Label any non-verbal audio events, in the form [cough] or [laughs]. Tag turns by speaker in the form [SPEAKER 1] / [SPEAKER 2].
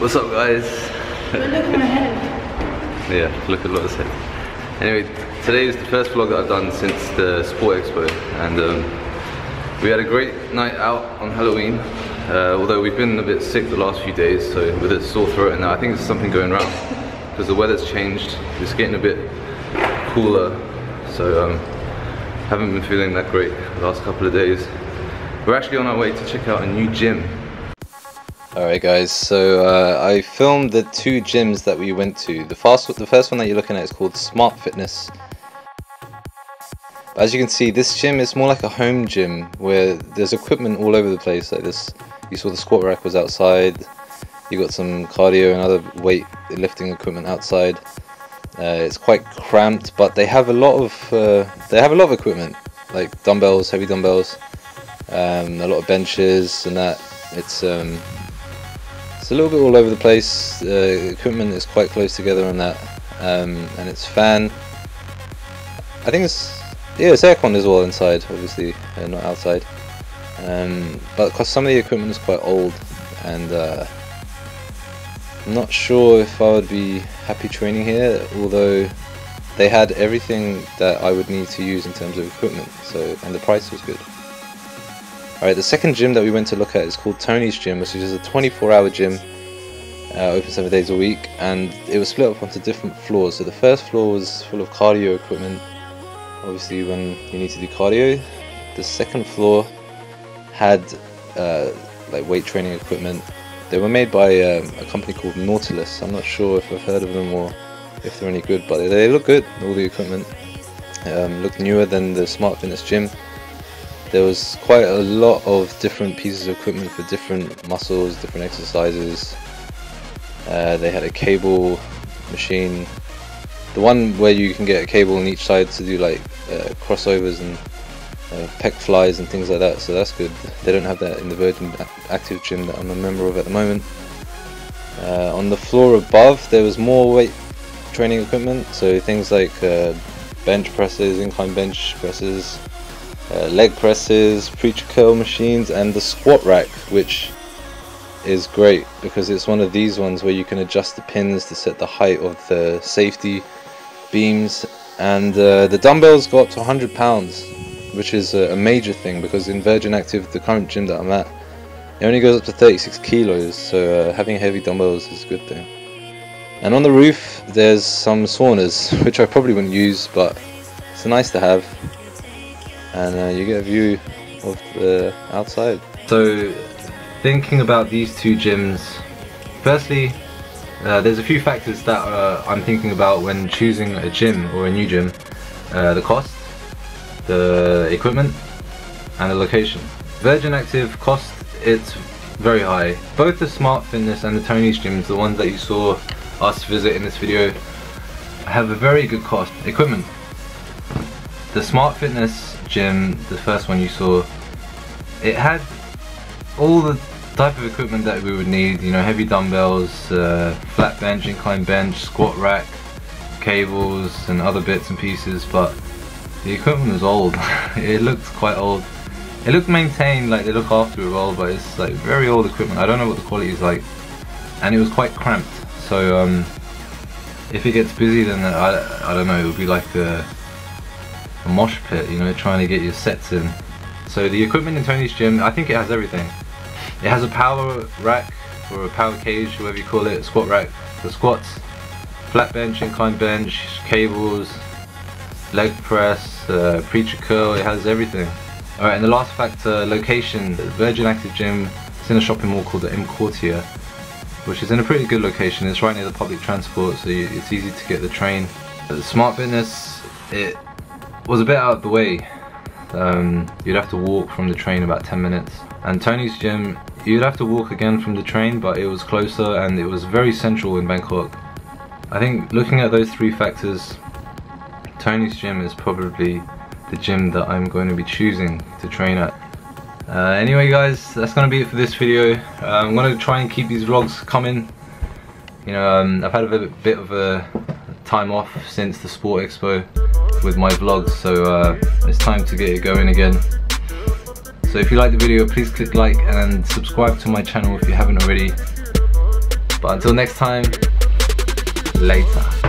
[SPEAKER 1] What's up guys?
[SPEAKER 2] Look at my head.
[SPEAKER 1] Yeah, look at Lotta's head. Anyway, today is the first vlog that I've done since the Sport Expo and um, we had a great night out on Halloween. Uh, although we've been a bit sick the last few days, so with a sore throat and I think there's something going around because the weather's changed. It's getting a bit cooler, so um, haven't been feeling that great the last couple of days. We're actually on our way to check out a new gym Alright guys, so uh, I filmed the two gyms that we went to. The first, the first one that you're looking at is called Smart Fitness. As you can see, this gym is more like a home gym where there's equipment all over the place. Like this, you saw the squat rack was outside. You got some cardio and other weight lifting equipment outside. Uh, it's quite cramped, but they have a lot of uh, they have a lot of equipment like dumbbells, heavy dumbbells, um, a lot of benches and that. It's um, it's a little bit all over the place. The uh, equipment is quite close together on that, um, and it's fan. I think it's yeah, it's aircon as well inside, obviously, uh, not outside. Um, but because some of the equipment is quite old, and uh, I'm not sure if I would be happy training here. Although they had everything that I would need to use in terms of equipment, so and the price was good. Alright, the second gym that we went to look at is called Tony's Gym, which is a 24 hour gym, uh, open 7 days a week, and it was split up onto different floors. So the first floor was full of cardio equipment, obviously when you need to do cardio. The second floor had uh, like weight training equipment. They were made by um, a company called Nautilus. I'm not sure if I've heard of them or if they're any good, but they look good, all the equipment. Um, look newer than the Smart Fitness gym there was quite a lot of different pieces of equipment for different muscles, different exercises. Uh, they had a cable machine, the one where you can get a cable on each side to do like uh, crossovers and uh, pec flies and things like that. So that's good. They don't have that in the Virgin Active gym that I'm a member of at the moment. Uh, on the floor above, there was more weight training equipment, so things like uh, bench presses, incline bench presses, uh, leg presses, preacher curl machines, and the squat rack, which is great because it's one of these ones where you can adjust the pins to set the height of the safety beams. And uh, the dumbbells go up to 100 pounds, which is a, major thing because in Virgin Active, the current gym that I'm at, it only goes up to 36 kilos, so uh, having heavy dumbbells is a good thing. And on the roof, there's some saunas, [laughs] which I probably wouldn't use, but it's nice to have and uh, you get a view of the outside. So thinking about these two gyms, firstly uh, there's a few factors that uh, I'm thinking about when choosing a gym or a new gym. Uh, the cost, the equipment and the location. Virgin Active cost, it's very high. Both the Smart Fitness and the Tony's gyms, the ones that you saw us visit in this video, have a very good cost. Equipment. The Smart Fitness gym, the first one you saw, it had all the type of equipment that we would need, you know, heavy dumbbells, uh, flat bench, incline bench, squat rack, cables and other bits and pieces, but the equipment was old. [laughs] it looked quite old. It looked maintained, like they look after it well, but it's like very old equipment. I don't know what the quality is like. And it was quite cramped, so um, if it gets busy then I, I don't know, it would be like a a mosh pit, you know, trying to get your sets in. So the equipment in Tony's gym, I think it has everything. It has a power rack or a power cage, whatever you call it, squat rack for squats, flat bench, incline bench, cables, leg press, uh, preacher curl, it has everything. Alright, and the last factor, location. Virgin Active Gym is in a shopping mall called the EmQuartier, which is in a pretty good location. It's right near the public transport, so it's easy to get the train. The Smart Fitness, it was a bit out of the way. Um, you'd have to walk from the train about 10 minutes. And Tony's gym, you'd have to walk again from the train, but it was closer and it was very central in Bangkok. I think looking at those three factors, Tony's gym is probably the gym that I'm going to be choosing to train at. Uh, anyway guys, that's going to be it for this video. Uh, I'm going to try and keep these vlogs coming. You know, um, I've had a bit, bit of a time off since the Sport Expo with my vlogs so uh, it's time to get it going again so if you like the video please click like and subscribe to my channel if you haven't already But until next time, later.